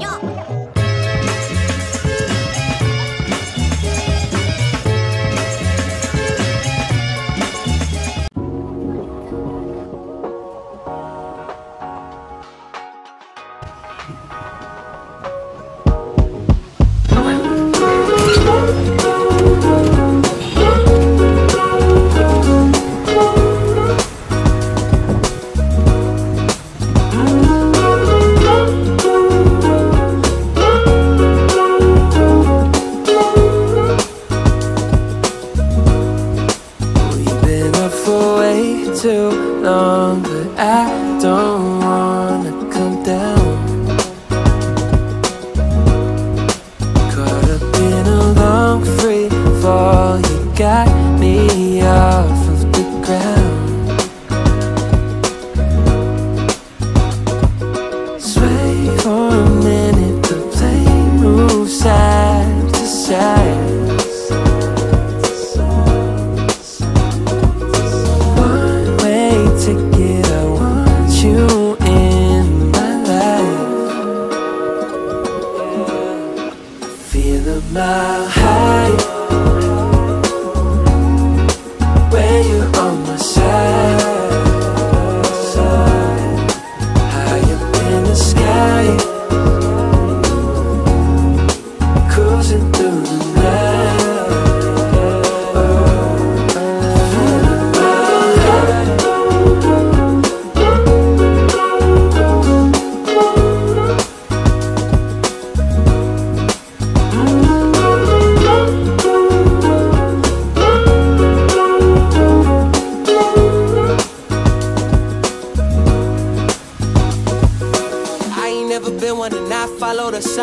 哟。Long, but I don't wanna come down. Caught up in a long free fall, you got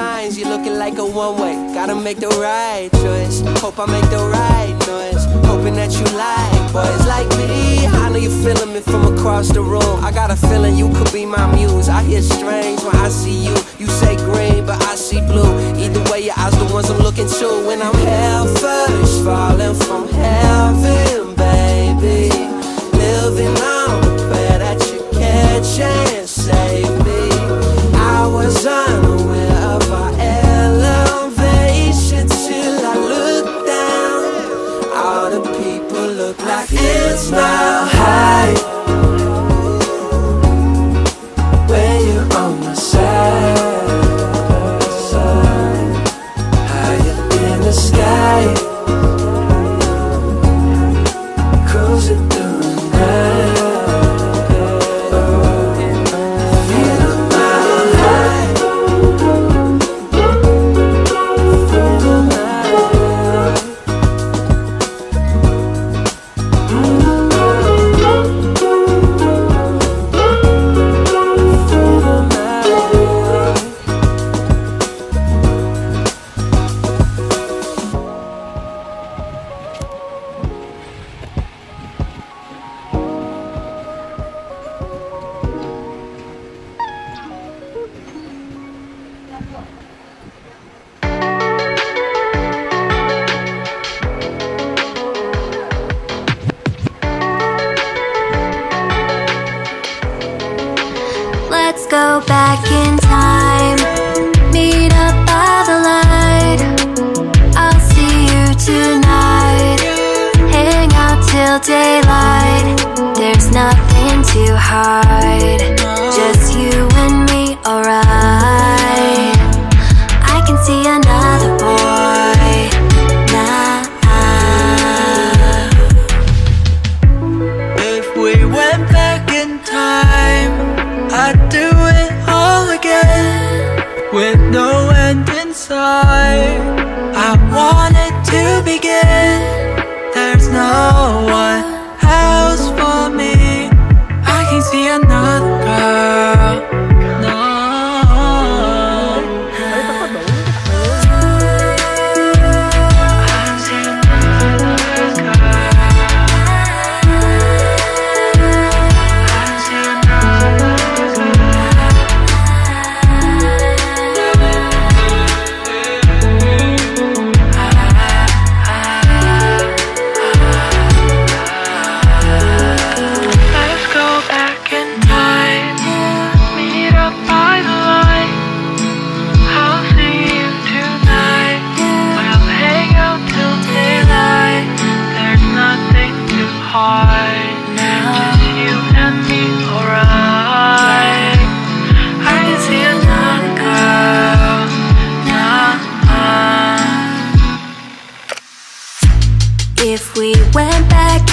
signs. You're looking like a one way. Gotta make the right choice. Hope I make the right noise. Hoping that you like boys like me. I know you're feeling me from across the room. I got a feeling you could be my muse. I hear strange when I see you. You say green, but I see blue. Either way, your eyes the ones I'm looking to. When I'm hell first, falling from heaven, baby. Living on the prayer that you catch and save me. I was unaware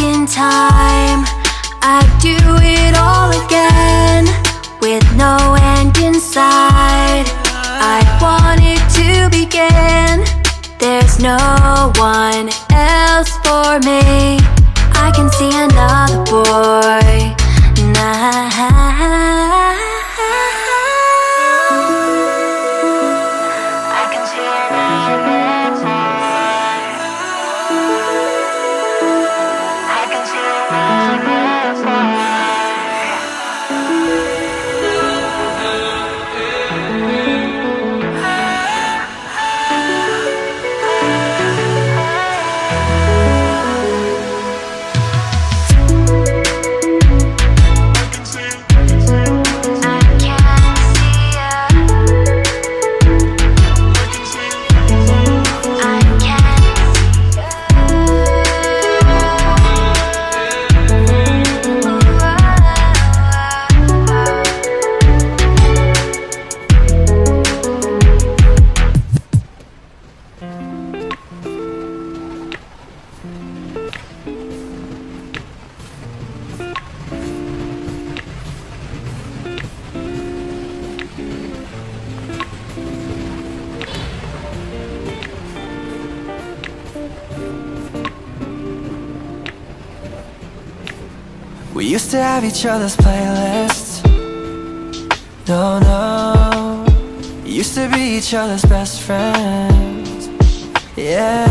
in time. I'd do it all again With no end inside. I want it to begin. There's no one else for me. I can see another boy We used to have each other's playlists. No, no. Used to be each other's best friends. Yeah.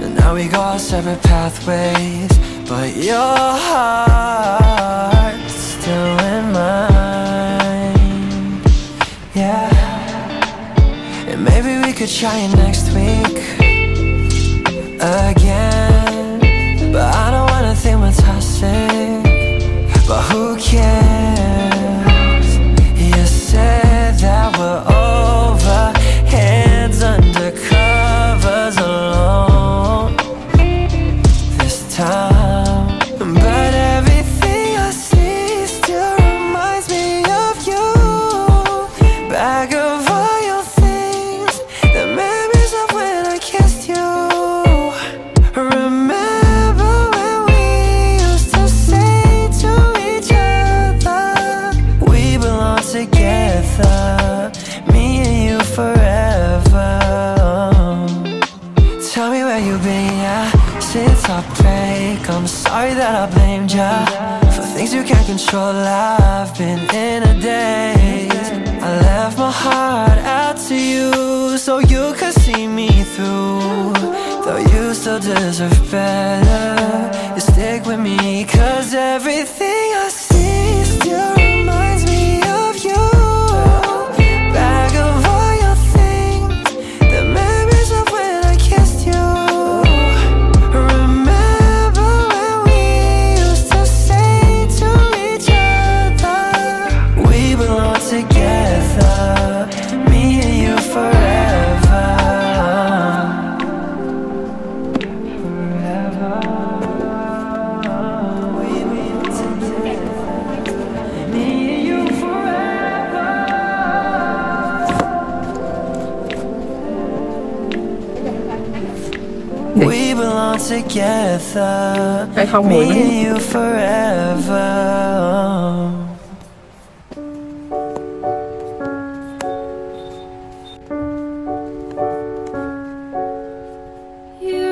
And now we go our separate pathways. But your heart's still in mine. Yeah. And maybe we could try it next week again. Our break. I'm sorry that I blamed ya for things you can't control. I've been in a daze. I left my heart out to you so you could see me through. Though you still deserve better, you stick with me, cause everything I together. Hey, how me and you forever. You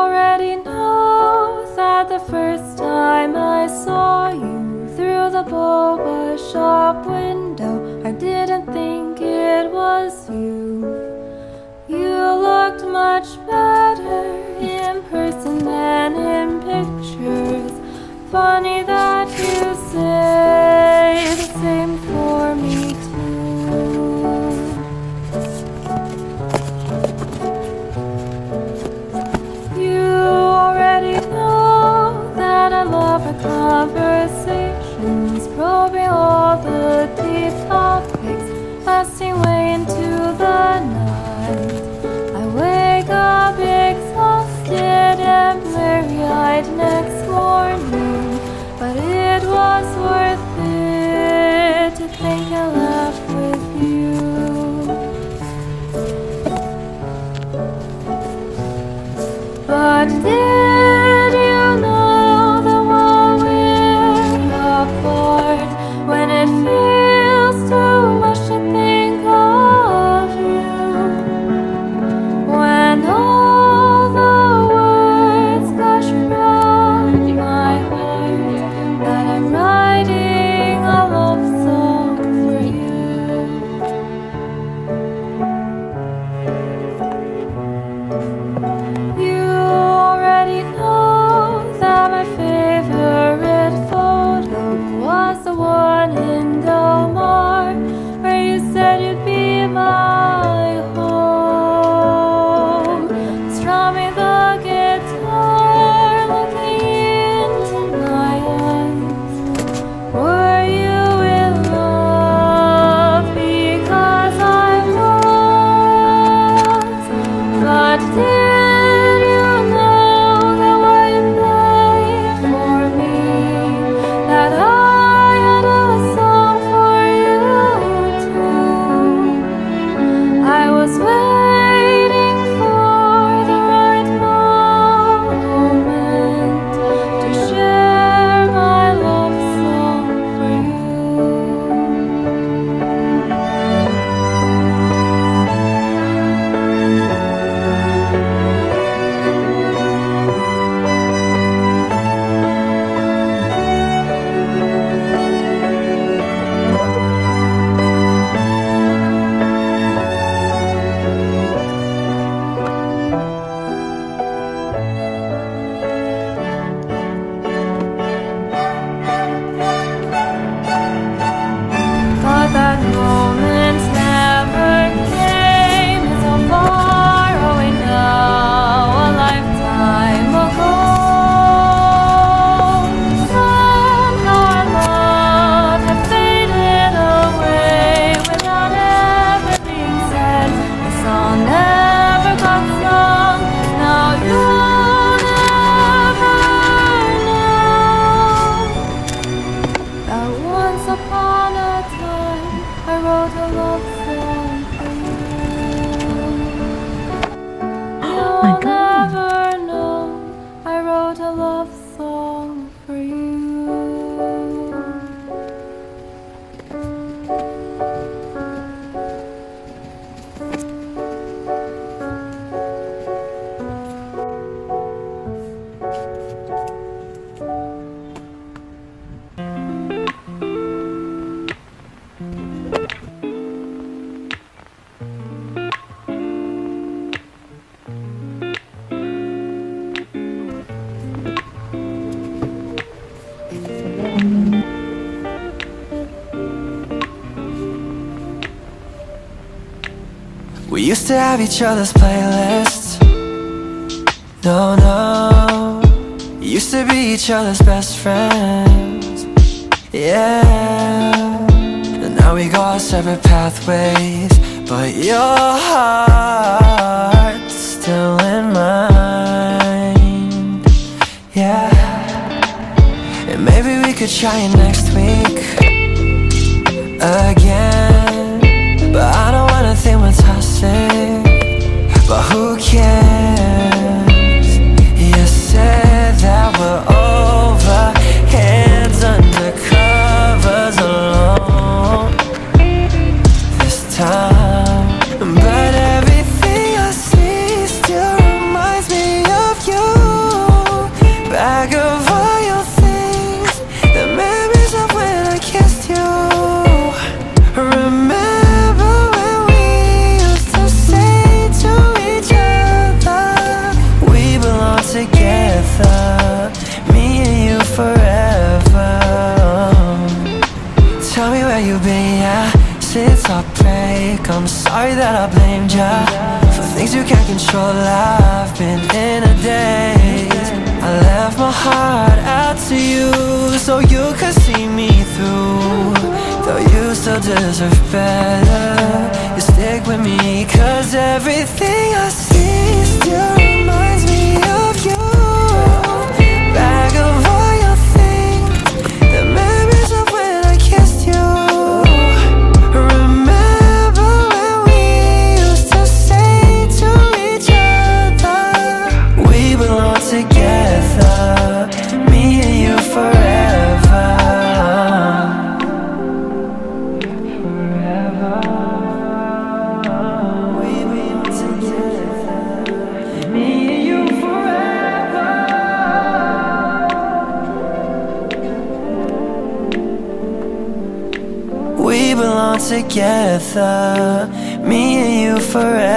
already know that the first time I saw you through the boba shop window, I didn't think it was you looked much better in person than in pictures. Funny that you say the same for me too. You already know that I love our conversations, probing all the deep topics, lasting way into the night. Blurry-eyed next morning, but it was worth it to think and We used to have each other's playlists. No, no. Used to be each other's best friends. Yeah. And now we go our separate pathways. But your heart's still in mine Yeah. And maybe we could try it next week Again. sé. Sorry that I blamed ya For things you can't control. I've been in a daze. I left my heart out to you So you could see me through. Though you still deserve better You stick with me Cause everything I see is still together, me and you forever.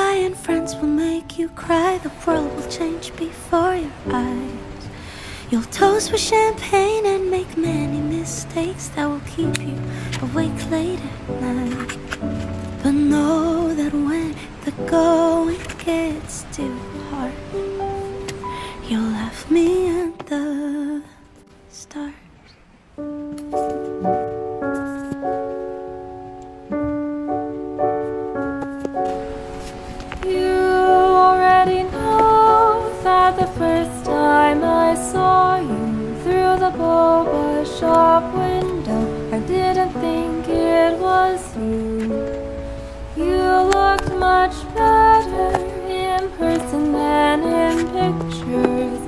lying friends will make you cry. The world will change before your eyes. You'll toast with champagne and make many mistakes that will keep you awake late at night. But know that when the going gets too hard, you'll have me and the first time I saw you through the boba shop window, I didn't think it was you. You looked much better in person than in pictures.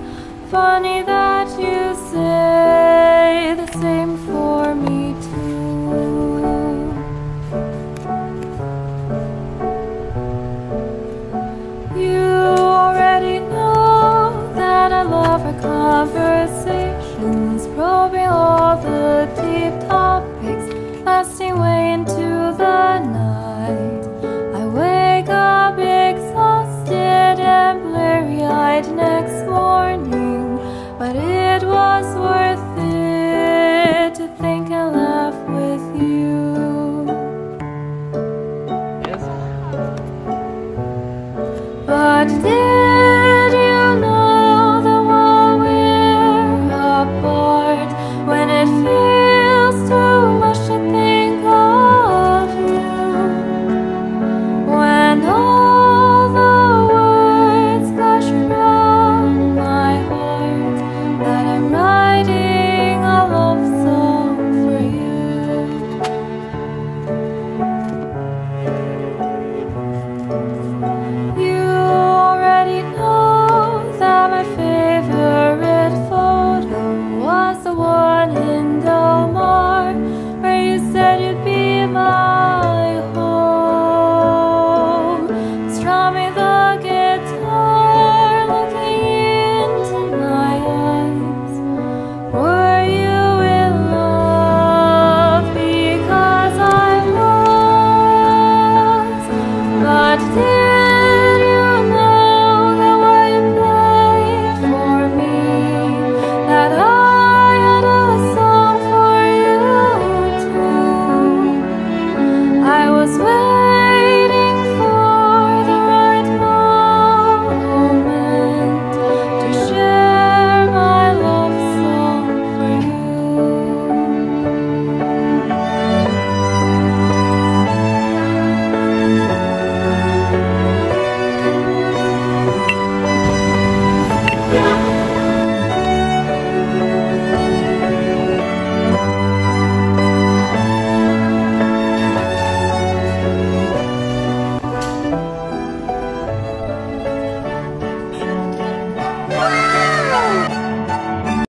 Funny that you said. was worth